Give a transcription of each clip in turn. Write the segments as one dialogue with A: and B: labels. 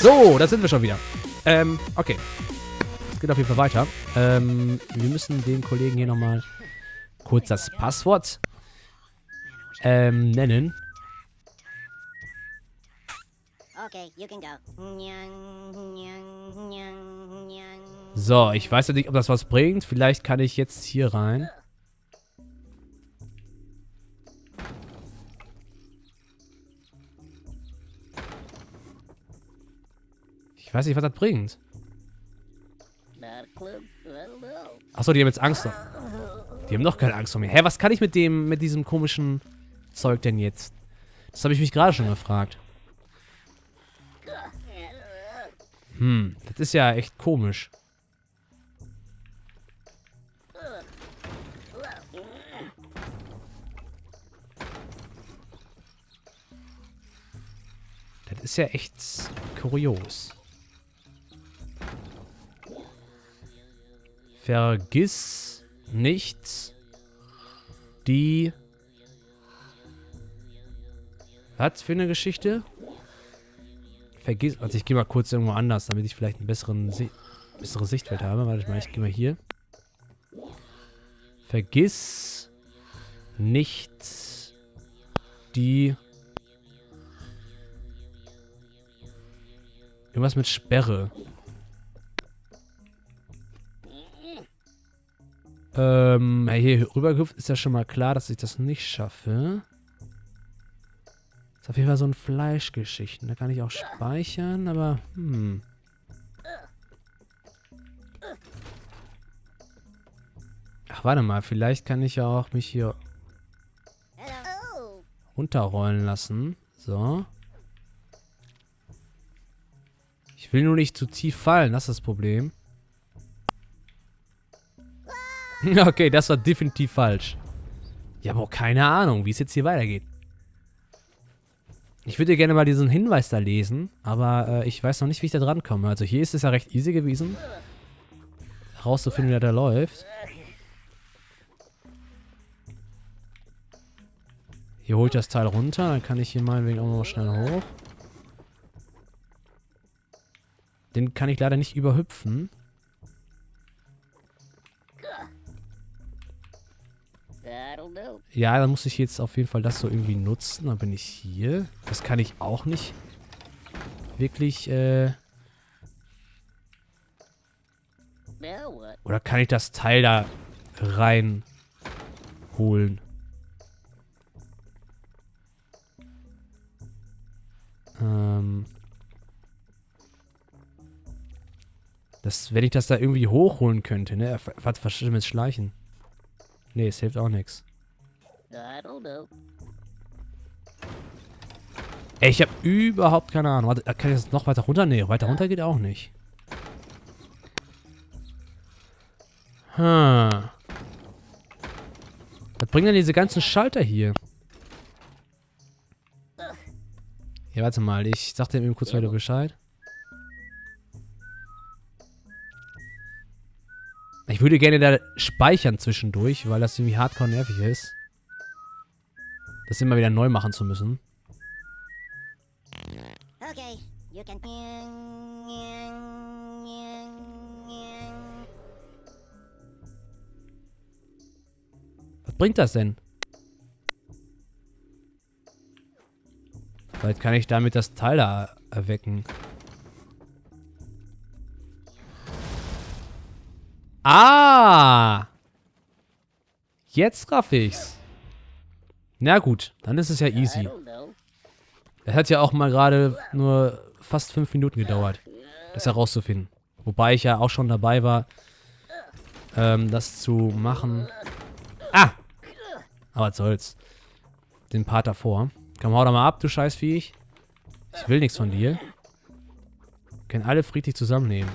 A: So, da sind wir schon wieder. Ähm, okay. Es geht auf jeden Fall weiter. Ähm, wir müssen dem Kollegen hier nochmal kurz das Passwort ähm, nennen.
B: Okay, you can go.
A: So, ich weiß ja nicht, ob das was bringt. Vielleicht kann ich jetzt hier rein. Weiß nicht, was das bringt. Achso, die haben jetzt Angst. Die haben noch keine Angst vor mir. Hä, was kann ich mit dem, mit diesem komischen Zeug denn jetzt? Das habe ich mich gerade schon gefragt. Hm, das ist ja echt komisch. Das ist ja echt kurios. Vergiss nicht die... Was für eine Geschichte? Vergiss... Also ich gehe mal kurz irgendwo anders, damit ich vielleicht einen besseren Si- bessere Sichtfeld habe. Warte mal, ich gehe mal hier. Vergiss nicht die... Irgendwas mit Sperre. Ähm, hier rübergehüpft ist ja schon mal klar, dass ich das nicht schaffe. Ist auf jeden Fall so ein Fleischgeschichten. Da kann ich auch speichern, aber hm. Ach, warte mal, vielleicht kann ich ja auch mich hier runterrollen lassen. So. Ich will nur nicht zu tief fallen, das ist das Problem. okay, das war definitiv falsch. Ich habe auch keine Ahnung, wie es jetzt hier weitergeht. Ich würde gerne mal diesen Hinweis da lesen, aber äh, ich weiß noch nicht, wie ich da dran komme. Also hier ist es ja recht easy gewesen, herauszufinden, wie der da läuft. Hier ich das Teil runter, dann kann ich hier meinetwegen auch noch schnell hoch. Den kann ich leider nicht überhüpfen. Ja, dann muss ich jetzt auf jeden Fall das so irgendwie nutzen. Dann bin ich hier. Das kann ich auch nicht wirklich, äh... Oder kann ich das Teil da reinholen? Ähm... Das, wenn ich das da irgendwie hochholen könnte, ne? Was verschimmeltes Schleichen. Nee, es hilft auch nichts. Ey, ich habe überhaupt keine Ahnung. Warte, kann ich das noch weiter runter? Nee, weiter runter geht auch nicht. Hm. Was bringen denn diese ganzen Schalter hier? Ja, warte mal. Ich sag dir eben kurz weiter Bescheid. Ich würde gerne da speichern zwischendurch, weil das irgendwie hardcore nervig ist. Das immer wieder neu machen zu müssen.
B: Okay, you can.
A: Was bringt das denn? Vielleicht kann ich damit das Teil da erwecken. Ah! Jetzt raff ich's. Na gut, dann ist es ja easy. Es hat ja auch mal gerade nur fast fünf Minuten gedauert, das herauszufinden. Wobei ich ja auch schon dabei war, ähm, das zu machen. Ah! Aber was soll's. Den Part davor. Komm, hau da mal ab, du Scheißviech. Ich will nichts von dir. Können alle friedlich zusammennehmen.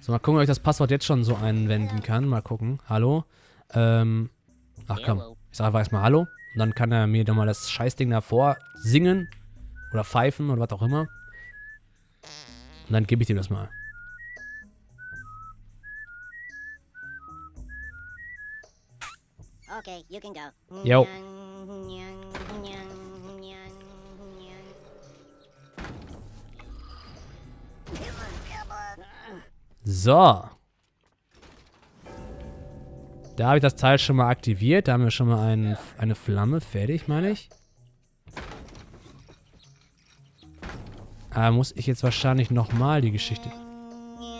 A: So, mal gucken, ob ich das Passwort jetzt schon so einwenden kann. Mal gucken. Hallo? Ähm. Ach komm. Ich sage einfach erstmal Hallo. Und dann kann er mir doch mal das Scheißding davor singen. Oder pfeifen oder was auch immer. Und dann gebe ich ihm das mal.
B: Okay, you can go.
A: Yo. So. Da habe ich das Teil schon mal aktiviert. Da haben wir schon mal ein, eine Flamme fertig, meine ich. Aber muss ich jetzt wahrscheinlich nochmal die Geschichte...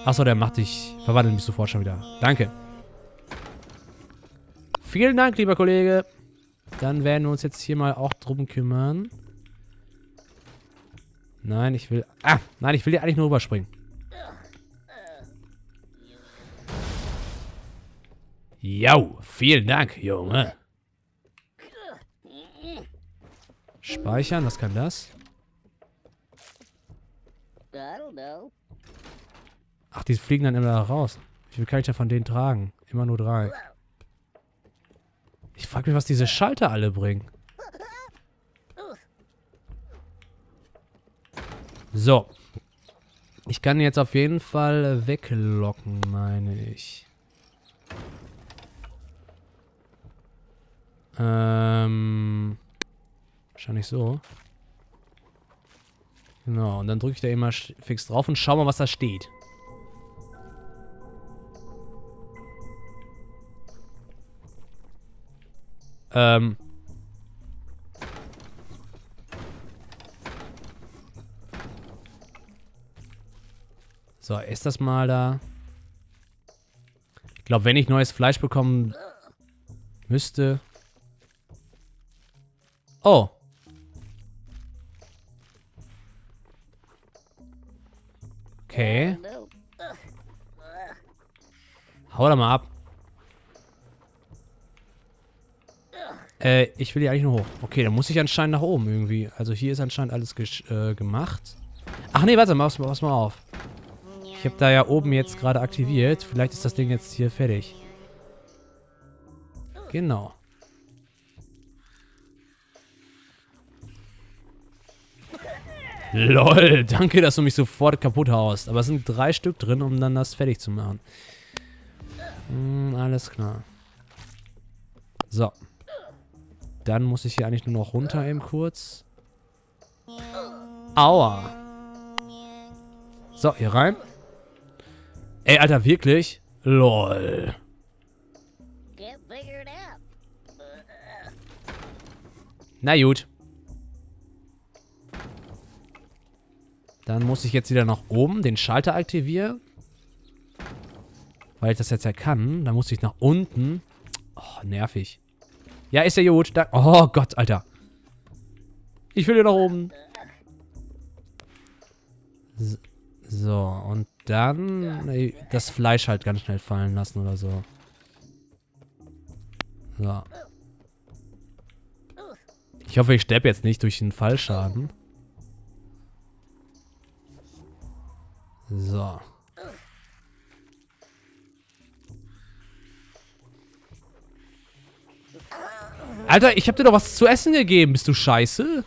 A: Achso, der macht dich... Verwandelt mich sofort schon wieder. Danke. Vielen Dank, lieber Kollege. Dann werden wir uns jetzt hier mal auch drum kümmern. Nein, ich will... Ah, nein, ich will hier eigentlich nur rüberspringen. Jo, vielen Dank, Junge. Speichern, was kann das? Ach, die fliegen dann immer raus. Wie viel kann ich da von denen tragen? Immer nur drei. Ich frage mich, was diese Schalter alle bringen. So. Ich kann jetzt auf jeden Fall weglocken, meine ich. Ähm. Wahrscheinlich so. Genau, und dann drücke ich da immer fix drauf und schau mal, was da steht. Ähm. So, ist das mal da. Ich glaube, wenn ich neues Fleisch bekommen müsste. Oh. Okay. Hau da mal ab. Äh, ich will hier eigentlich nur hoch. Okay, dann muss ich anscheinend nach oben irgendwie. Also hier ist anscheinend alles äh, gemacht. Ach nee, warte, mach's, mach's mal auf. Ich habe da ja oben jetzt gerade aktiviert. Vielleicht ist das Ding jetzt hier fertig. Genau. LOL, danke, dass du mich sofort kaputt haust. Aber es sind drei Stück drin, um dann das fertig zu machen. Hm, alles klar. So. Dann muss ich hier eigentlich nur noch runter eben kurz. Aua. So, hier rein. Ey, Alter, wirklich? LOL. Na gut. Dann muss ich jetzt wieder nach oben den Schalter aktivieren. Weil ich das jetzt ja kann. Dann muss ich nach unten. Oh, nervig. Ja, ist ja gut. Da oh Gott, Alter. Ich will hier nach oben. So, und dann äh, das Fleisch halt ganz schnell fallen lassen oder so. So. Ich hoffe, ich sterbe jetzt nicht durch den Fallschaden. So. Alter, ich hab dir doch was zu essen gegeben. Bist du scheiße?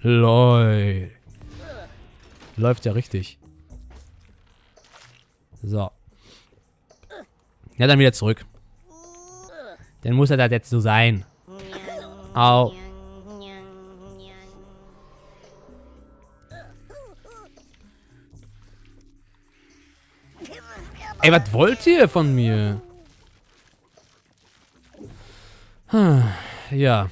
A: Lol. Läuft ja richtig. So. Ja, dann wieder zurück. Dann muss er das jetzt so sein. Au. Ey, was wollt ihr von mir? Hm, Ja.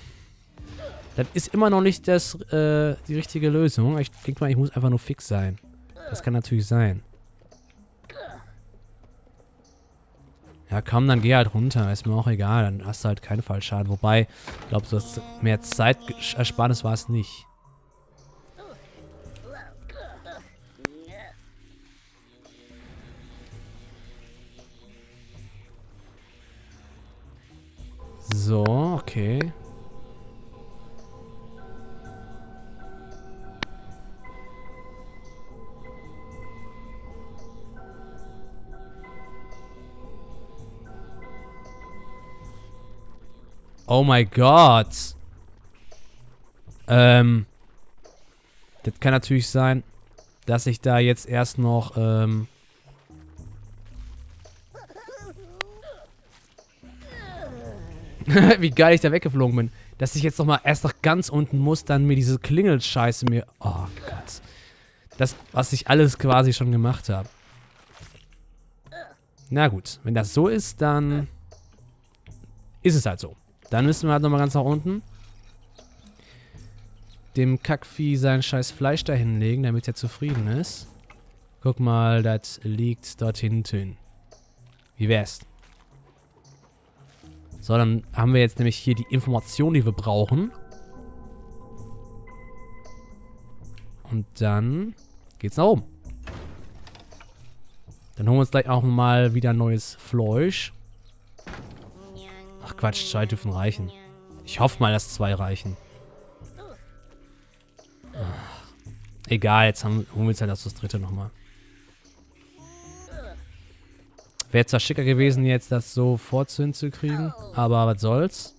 A: Das ist immer noch nicht das, äh, die richtige Lösung. Ich denke mal, ich muss einfach nur fix sein. Das kann natürlich sein. Ja, komm, dann geh halt runter. Ist mir auch egal. Dann hast du halt keinen Fallschaden. Wobei, ich glaube, mehr Zeitersparnis war es nicht. Okay. Oh mein Gott. Ähm. Das kann natürlich sein, dass ich da jetzt erst noch, ähm. Wie geil ich da weggeflogen bin. Dass ich jetzt noch mal erst nach ganz unten muss, dann mir diese Klingelscheiße mir... Oh Gott. Das, was ich alles quasi schon gemacht habe. Na gut, wenn das so ist, dann ist es halt so. Dann müssen wir halt nochmal ganz nach unten dem Kackvieh sein scheiß Fleisch da hinlegen, damit er zufrieden ist. Guck mal, das liegt dort hinten. Wie wär's? So, dann haben wir jetzt nämlich hier die Information, die wir brauchen. Und dann geht's nach oben. Dann holen wir uns gleich auch mal wieder neues Fleisch. Ach Quatsch, zwei dürfen reichen. Ich hoffe mal, dass zwei reichen. Egal, jetzt haben, holen wir jetzt halt das dritte nochmal. Wäre zwar schicker gewesen, jetzt das so vorzuhinzukriegen, aber was soll's.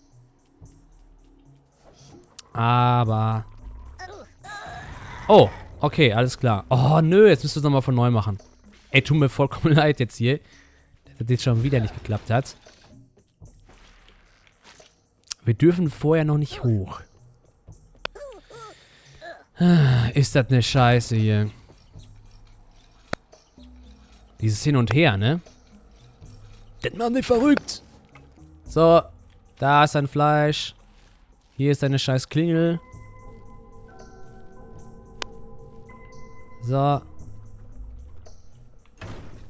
A: Aber... Oh, okay, alles klar. Oh, nö, jetzt müssen wir es nochmal von neu machen. Ey, tut mir vollkommen leid jetzt hier, dass das jetzt schon wieder nicht geklappt hat. Wir dürfen vorher noch nicht hoch. Ist das eine Scheiße hier. Dieses Hin und Her, ne? Das macht mich verrückt. So, da ist ein Fleisch. Hier ist eine scheiß Klingel. So.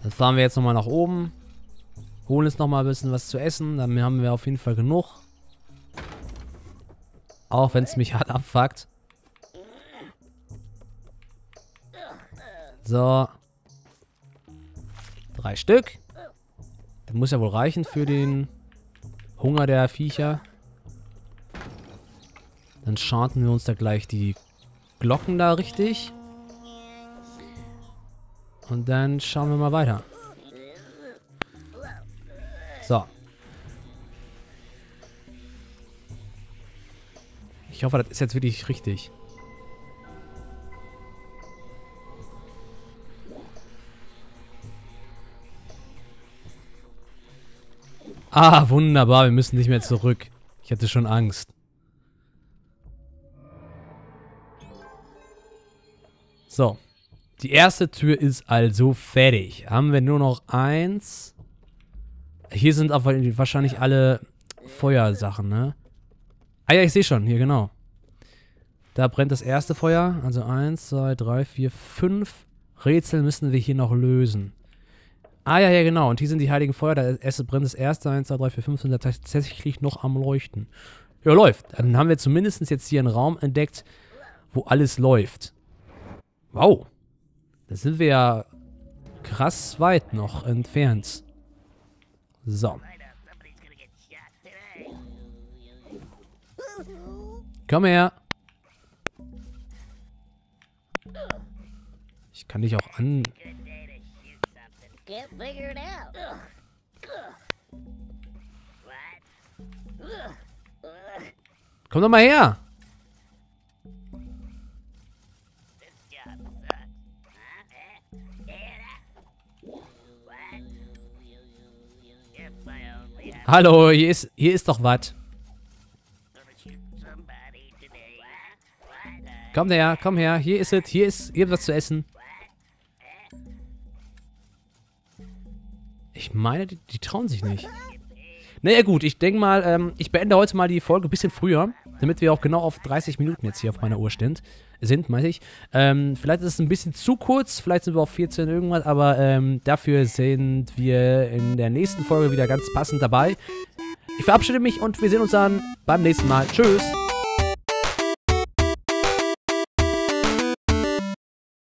A: Dann fahren wir jetzt nochmal nach oben. Holen uns nochmal ein bisschen was zu essen. Dann haben wir auf jeden Fall genug. Auch wenn es mich hart abfuckt. So. Drei Stück. Das muss ja wohl reichen für den Hunger der Viecher. Dann scharten wir uns da gleich die Glocken da richtig. Und dann schauen wir mal weiter. So. Ich hoffe, das ist jetzt wirklich richtig. Ah, wunderbar. Wir müssen nicht mehr zurück. Ich hatte schon Angst. So. Die erste Tür ist also fertig. Haben wir nur noch eins. Hier sind aber wahrscheinlich alle Feuersachen, ne? Ah ja, ich sehe schon. Hier, genau. Da brennt das erste Feuer. Also eins, zwei, drei, vier, fünf Rätsel müssen wir hier noch lösen. Ah, ja, ja, genau. Und hier sind die heiligen Feuer. Da erste brennt das erste. 1, 2, 3, 4, 5 sind tatsächlich noch am Leuchten. Ja, läuft. Dann haben wir zumindest jetzt hier einen Raum entdeckt, wo alles läuft. Wow. Da sind wir ja krass weit noch entfernt. So. Komm her. Ich kann dich auch an can't figure it out. Komm doch mal her. Hallo, hier ist, hier ist doch was. Komm her, komm her, hier ist es, hier ist, hier ist was zu essen. Ich meine, die, die trauen sich nicht. Naja gut, ich denke mal, ähm, ich beende heute mal die Folge ein bisschen früher, damit wir auch genau auf 30 Minuten jetzt hier auf meiner Uhr sind, sind meine ich. Ähm, vielleicht ist es ein bisschen zu kurz, vielleicht sind wir auf 14 irgendwas, aber ähm, dafür sind wir in der nächsten Folge wieder ganz passend dabei. Ich verabschiede mich und wir sehen uns dann beim nächsten Mal. Tschüss!